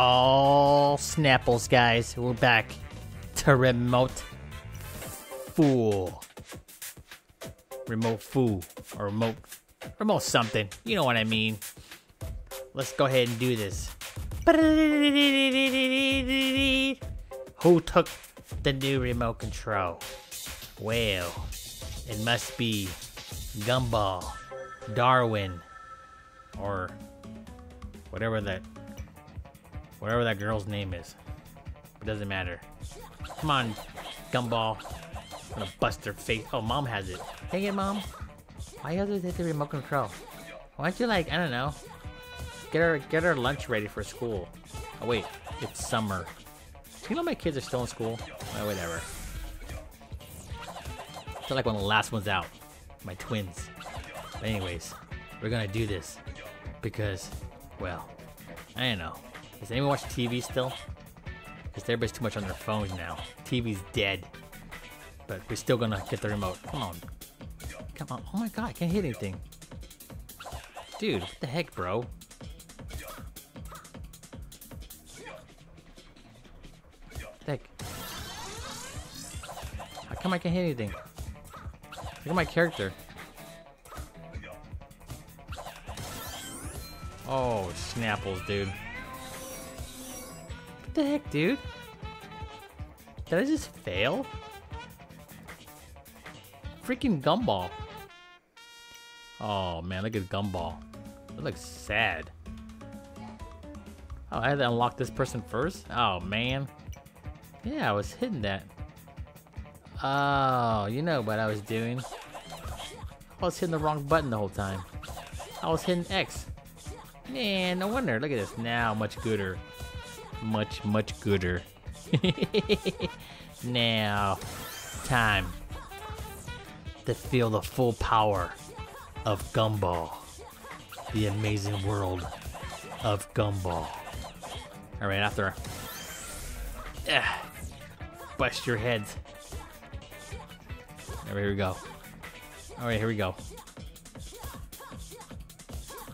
All Snapples, guys. We're back to Remote Fool. Remote Fool. Or Remote. Remote something. You know what I mean. Let's go ahead and do this. Who took the new remote control? Well, it must be Gumball, Darwin, or whatever that whatever that girl's name is. It doesn't matter. Come on, Gumball. I'm gonna bust her face. Oh, mom has it. Dang it, mom. Why you have to take the remote control? Why don't you like I don't know? Get her get her lunch ready for school. Oh wait, it's summer. You know my kids are still in school? Oh, whatever. They're like one of the last ones out. My twins. But anyways, we're gonna do this because, well, I don't know. Does anyone watch TV still? Because everybody's too much on their phones now. TV's dead. But we're still gonna get the remote. Come on. Come on. Oh my god, I can't hit anything. Dude, what the heck, bro? Heck. How come I can't hit anything? Look at my character. Oh, Snapples, dude. The heck, dude? Did I just fail? Freaking Gumball. Oh man, look at Gumball. That looks sad. Oh, I had to unlock this person first? Oh man. Yeah, I was hitting that. Oh, you know what I was doing. I was hitting the wrong button the whole time. I was hitting X. Man, no wonder. Look at this. Now, much gooder. Much, much gooder. now, time to feel the full power of Gumball. The amazing world of Gumball. Alright, after. Yeah. Bust your heads. Alright, here we go. Alright, here we go.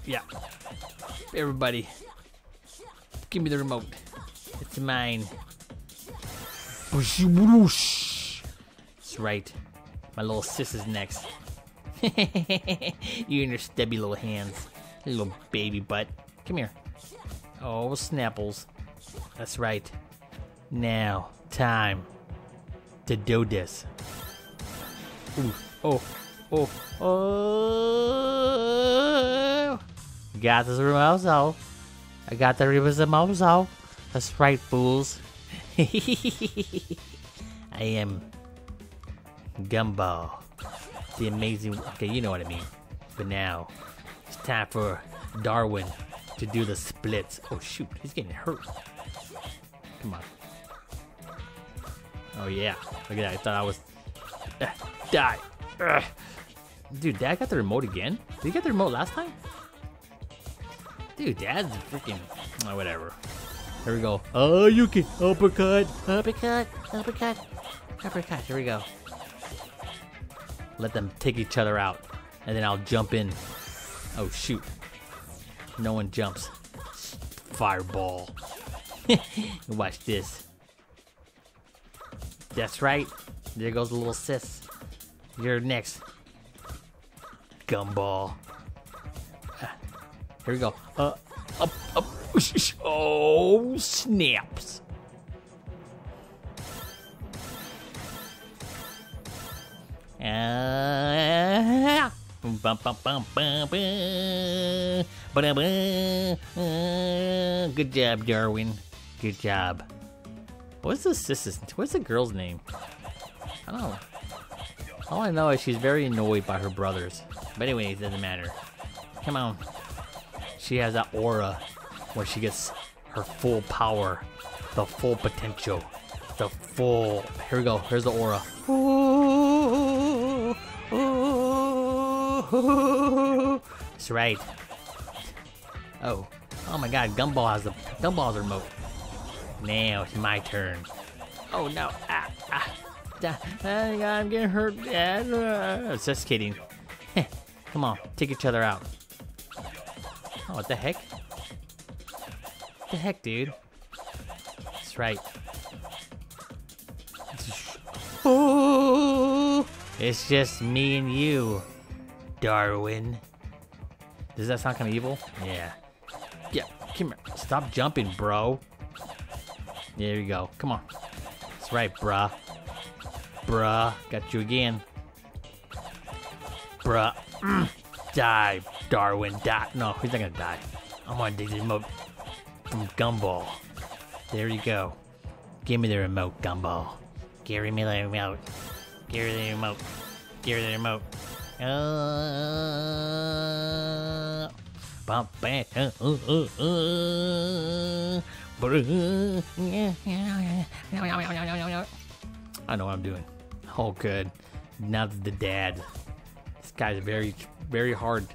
Yeah. Everybody, give me the remote. It's mine. That's right. My little sis is next. you and your stubby little hands. Little baby butt. Come here. Oh, Snapples. That's right. Now, time to do this. Ooh, oh, oh, oh. Got this remote, I got the remote. That's right, fools. I am Gumball. The amazing. Okay, you know what I mean. But now, it's time for Darwin to do the splits. Oh shoot, he's getting hurt. Come on. Oh yeah, look at that. I thought I was. Uh, die. Ugh. Dude, Dad got the remote again? Did he get the remote last time? Dude, Dad's freaking. Oh, whatever. Here we go. Oh, can uppercut, uppercut, uppercut, uppercut. Here we go. Let them take each other out, and then I'll jump in. Oh shoot! No one jumps. Fireball. Watch this. That's right. There goes the little sis. You're next. Gumball. Ah, Here we go. Uh. Oh, snaps. Ah. Ah, Good job, Darwin. Good job. What's the sis's? What's the girl's name? I don't know. All I know is she's very annoyed by her brothers. But anyway, it doesn't matter. Come on. She has that aura where she gets her full power, the full potential, the full. Here we go. Here's the aura. That's right. Oh, oh my God! Gumball has the Gumball has the remote. Now it's my turn. Oh no! Ah, ah, ah, ah, I'm getting hurt. Ah, just kidding. Come on, take each other out. Oh, what the heck? What the heck, dude? That's right. Ooh, it's just me and you, Darwin. Does that sound kind of evil? Yeah. Yeah, come here. Stop jumping, bro. There you go. Come on. That's right, bruh. Bruh. Got you again. Bruh. Mm. Die, Darwin. Die. No, he's not gonna die. I'm gonna the remote from Gumball. There you go. Give me the remote, Gumball. Give me the remote. Give me the remote. Give me the remote. Uh, bump back. Uh, uh, uh, uh. I know what I'm doing. Oh, good. Now the dad. This guy's very, very hard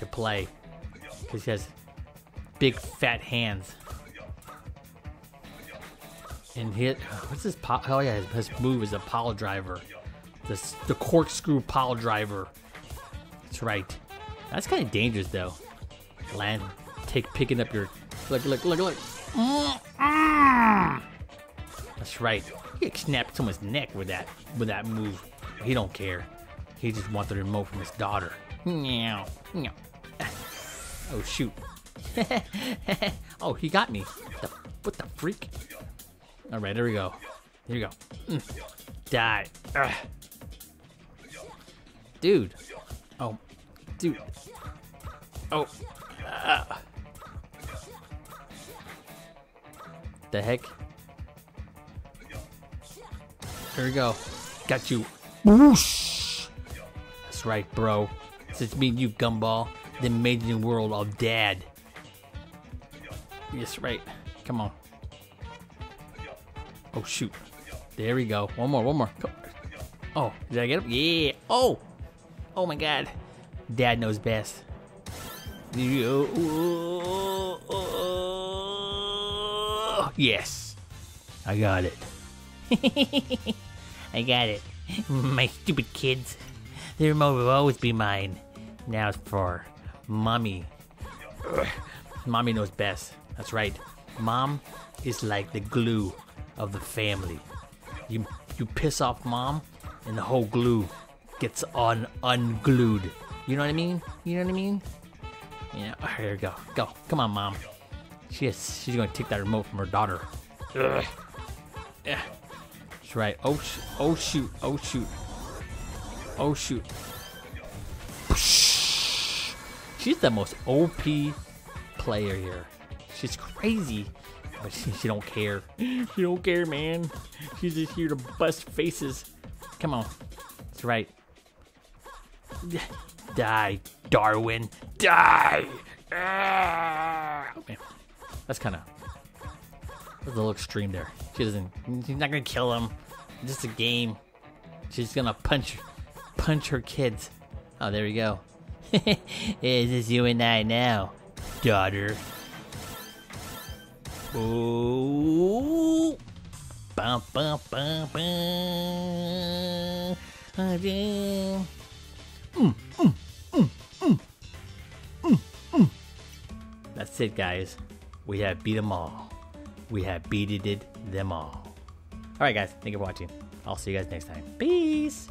to play because he has big fat hands. And hit. What's his Po- oh yeah, his, his move is a pile driver. The the corkscrew pile driver. That's right. That's kind of dangerous though. Land, take picking up your. Look, look, look, look. That's right. He snapped someone's neck with that with that move. He don't care. He just wants the remote from his daughter. Meow. Meow. Oh shoot. oh, he got me. The, what the freak? All right, there we go. Here we go. Mm. Die. Ugh. Dude. Oh. Dude. Oh. Uh. The heck? Here we go. Got you. Whoosh. That's right, bro. Since me and you, Gumball, the amazing world of Dad. Yes, right. Come on. Oh, shoot. There we go. One more, one more. Oh, did I get him? Yeah. Oh. Oh, my God. Dad knows best. Yes. I got it. I got it. My stupid kids. The remote will always be mine. Now it's for mommy. Mommy knows best. That's right. Mom is like the glue of the family. You you piss off mom, and the whole glue gets on unglued. You know what I mean? You know what I mean? Yeah. Oh, here we go. Go. Come on, mom. She is, she's gonna take that remote from her daughter. Ugh. Yeah. That's right. Oh, sh- oh shoot. Oh shoot. Oh shoot. She's the most OP player here. She's crazy, but she, she don't care. She don't care, man. She's just here to bust faces. Come on. That's right. Die, Darwin. Die. Ah! Man. That's kind of a little extreme there. She doesn't. She's not gonna kill him. It's just a game. She's gonna punch, punch her kids. Oh, there we go. Is this you and I now, daughter? Ooh. Bum, bum, bum, bum. Oh, damn. Mm, mm, mm, mm, mm, mm. That's it, guys. We have beat them all. We have beated them all. All right, guys. Thank you for watching. I'll see you guys next time. Peace.